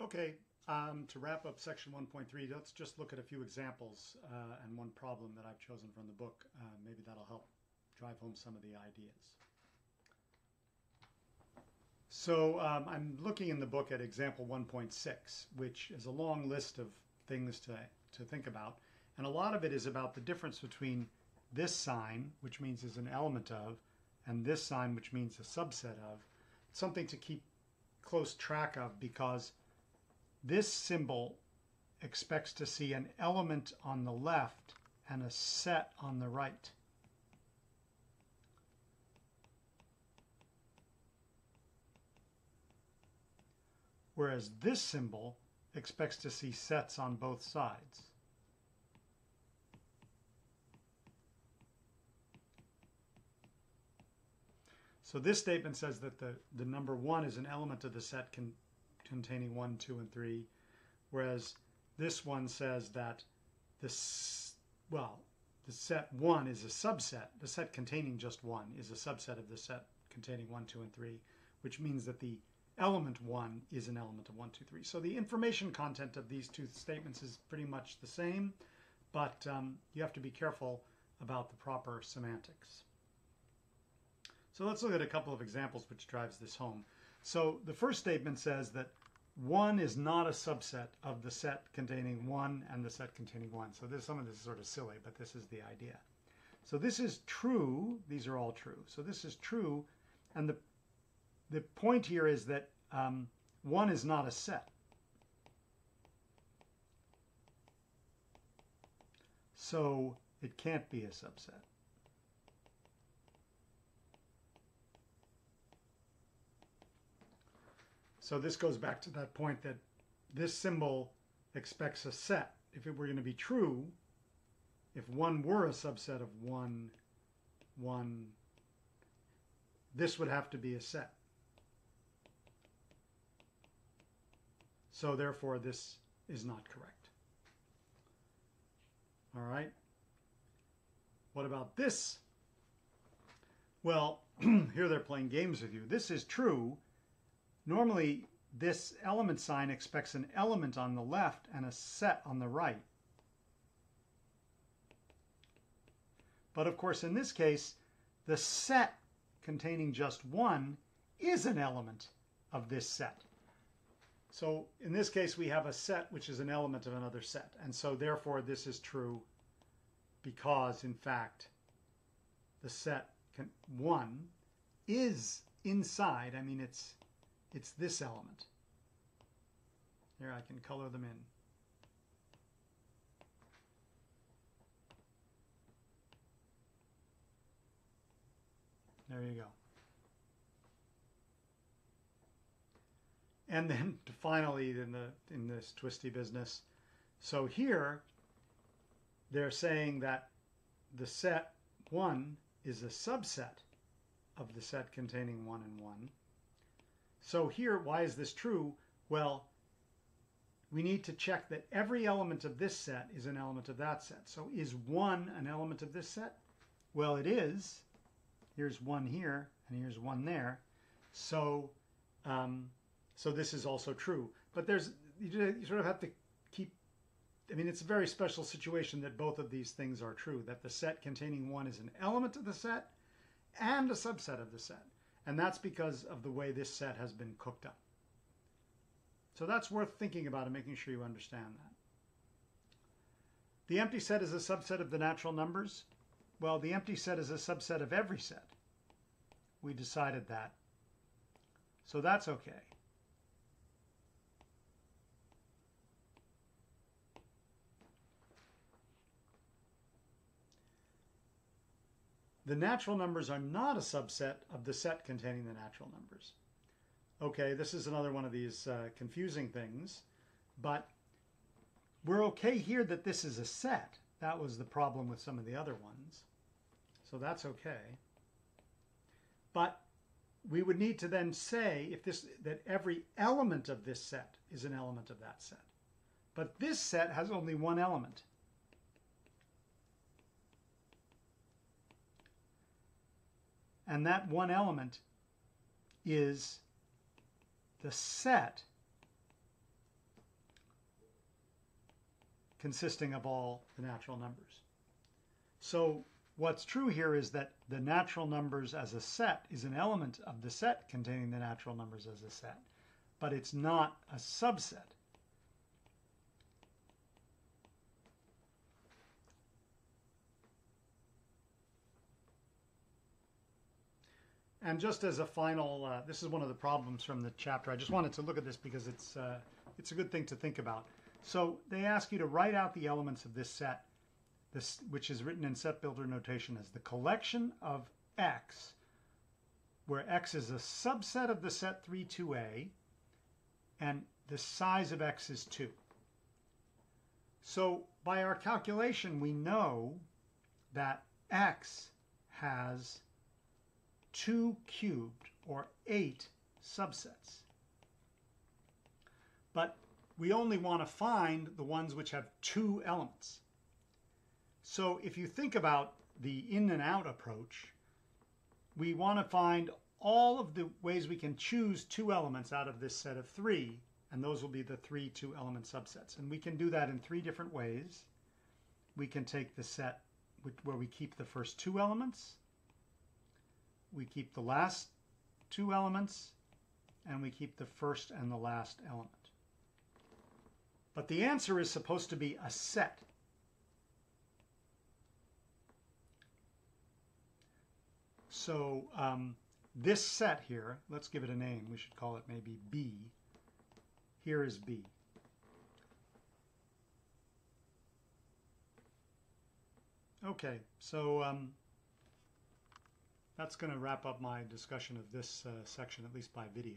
Okay, um, to wrap up section 1.3, let's just look at a few examples uh, and one problem that I've chosen from the book. Uh, maybe that'll help drive home some of the ideas. So um, I'm looking in the book at example 1.6, which is a long list of things to, to think about. And a lot of it is about the difference between this sign, which means is an element of, and this sign, which means a subset of. Something to keep close track of because this symbol expects to see an element on the left and a set on the right. Whereas this symbol expects to see sets on both sides. So this statement says that the, the number 1 is an element of the set con containing 1, 2, and 3, whereas this one says that this, well, the set 1 is a subset, the set containing just 1 is a subset of the set containing 1, 2, and 3, which means that the element 1 is an element of one, two, three. So the information content of these two statements is pretty much the same, but um, you have to be careful about the proper semantics. So let's look at a couple of examples which drives this home. So the first statement says that 1 is not a subset of the set containing 1 and the set containing 1. So this, some of this is sort of silly, but this is the idea. So this is true. These are all true. So this is true. And the, the point here is that um, 1 is not a set. So it can't be a subset. So this goes back to that point that this symbol expects a set. If it were going to be true, if one were a subset of one, one, this would have to be a set. So therefore this is not correct. All right. What about this? Well, here they're playing games with you. This is true Normally, this element sign expects an element on the left and a set on the right. But of course, in this case, the set containing just one is an element of this set. So in this case, we have a set which is an element of another set. And so therefore, this is true because, in fact, the set 1 is inside. I mean, it's it's this element. Here I can color them in. There you go. And then finally in the in this twisty business, so here they're saying that the set 1 is a subset of the set containing 1 and 1. So here, why is this true? Well, we need to check that every element of this set is an element of that set. So is 1 an element of this set? Well, it is. Here's 1 here, and here's 1 there. So, um, so this is also true. But there's you, sort of have to keep, I mean, it's a very special situation that both of these things are true, that the set containing 1 is an element of the set and a subset of the set. And that's because of the way this set has been cooked up. So that's worth thinking about and making sure you understand that. The empty set is a subset of the natural numbers. Well, the empty set is a subset of every set. We decided that. So that's okay. The natural numbers are not a subset of the set containing the natural numbers. Okay, this is another one of these uh, confusing things, but we're okay here that this is a set. That was the problem with some of the other ones. So that's okay. But we would need to then say if this that every element of this set is an element of that set. But this set has only one element. And that one element is the set consisting of all the natural numbers. So what's true here is that the natural numbers as a set is an element of the set containing the natural numbers as a set, but it's not a subset. And just as a final, uh, this is one of the problems from the chapter. I just wanted to look at this because it's uh, it's a good thing to think about. So they ask you to write out the elements of this set, this which is written in set builder notation as the collection of x, where x is a subset of the set 3 2a, and the size of x is 2. So by our calculation, we know that x has 2 cubed, or 8 subsets. But we only want to find the ones which have two elements. So if you think about the in and out approach, we want to find all of the ways we can choose two elements out of this set of three, and those will be the three two element subsets. And we can do that in three different ways. We can take the set where we keep the first two elements, we keep the last two elements, and we keep the first and the last element. But the answer is supposed to be a set. So um, this set here, let's give it a name. We should call it maybe B. Here is B. Okay, so um, that's going to wrap up my discussion of this uh, section, at least by video.